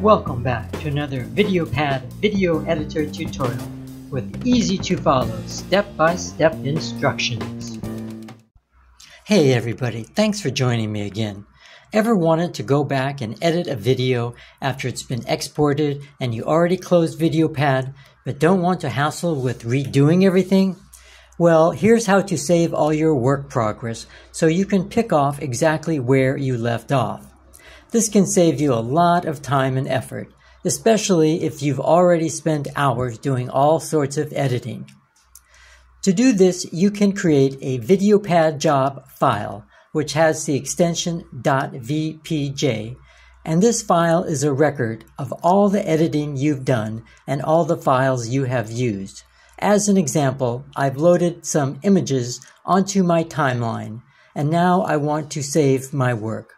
Welcome back to another VideoPad video editor tutorial with easy to follow step-by-step -step instructions. Hey everybody, thanks for joining me again. Ever wanted to go back and edit a video after it's been exported and you already closed VideoPad but don't want to hassle with redoing everything? Well, here's how to save all your work progress so you can pick off exactly where you left off. This can save you a lot of time and effort, especially if you've already spent hours doing all sorts of editing. To do this, you can create a VideoPad job file, which has the extension .vpj, and this file is a record of all the editing you've done and all the files you have used. As an example, I've loaded some images onto my timeline, and now I want to save my work.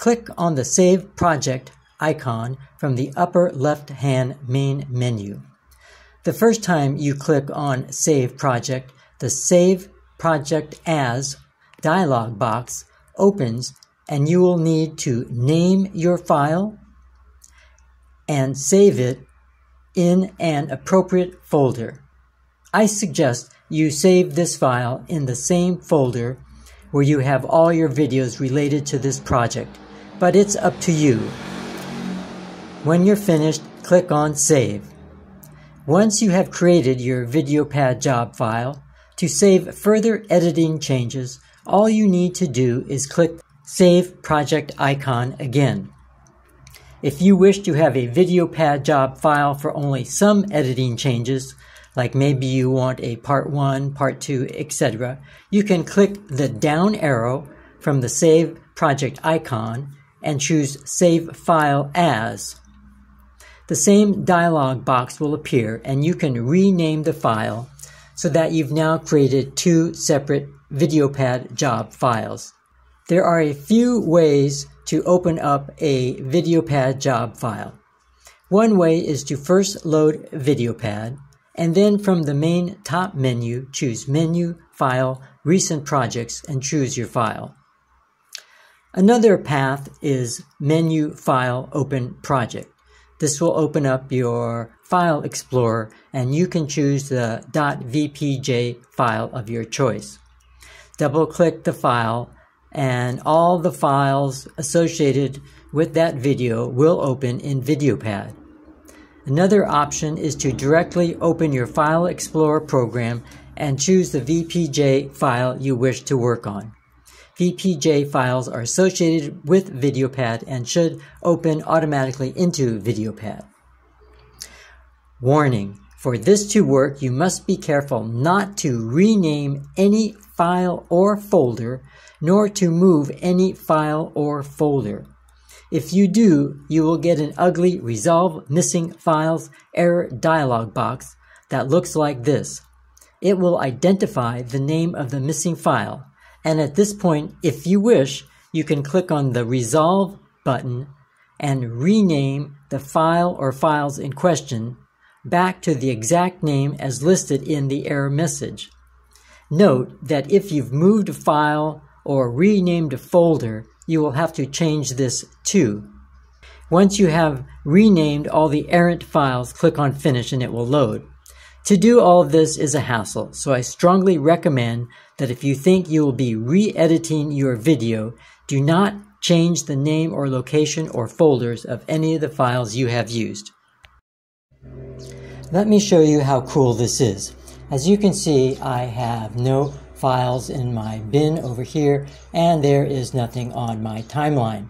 Click on the Save Project icon from the upper left-hand main menu. The first time you click on Save Project, the Save Project As dialog box opens and you will need to name your file and save it in an appropriate folder. I suggest you save this file in the same folder where you have all your videos related to this project but it's up to you. When you're finished, click on Save. Once you have created your VideoPad job file, to save further editing changes, all you need to do is click Save Project icon again. If you wish to have a VideoPad job file for only some editing changes, like maybe you want a part 1, part 2, etc., you can click the down arrow from the Save Project icon and choose Save File As. The same dialog box will appear and you can rename the file so that you've now created two separate VideoPad job files. There are a few ways to open up a VideoPad job file. One way is to first load VideoPad and then from the main top menu choose Menu, File, Recent Projects and choose your file. Another path is Menu File Open Project. This will open up your File Explorer and you can choose the .vpj file of your choice. Double click the file and all the files associated with that video will open in VideoPad. Another option is to directly open your File Explorer program and choose the VPJ file you wish to work on. VPJ files are associated with VideoPad and should open automatically into VideoPad. Warning, for this to work, you must be careful not to rename any file or folder, nor to move any file or folder. If you do, you will get an ugly Resolve Missing Files error dialog box that looks like this. It will identify the name of the missing file, and at this point, if you wish, you can click on the Resolve button and rename the file or files in question back to the exact name as listed in the error message. Note that if you've moved a file or renamed a folder, you will have to change this too. Once you have renamed all the errant files, click on Finish and it will load. To do all of this is a hassle, so I strongly recommend that if you think you will be re-editing your video, do not change the name or location or folders of any of the files you have used. Let me show you how cool this is. As you can see, I have no files in my bin over here, and there is nothing on my timeline.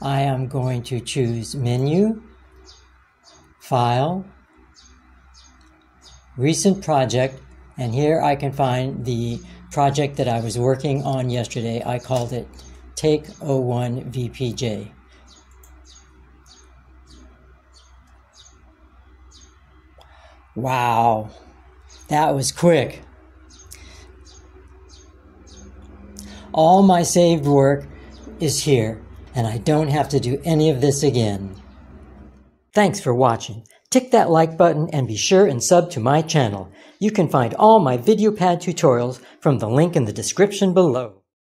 I am going to choose Menu, File, recent project, and here I can find the project that I was working on yesterday. I called it Take 01 VPJ. Wow, that was quick. All my saved work is here, and I don't have to do any of this again. Thanks for watching. Tick that like button and be sure and sub to my channel. You can find all my VideoPad tutorials from the link in the description below.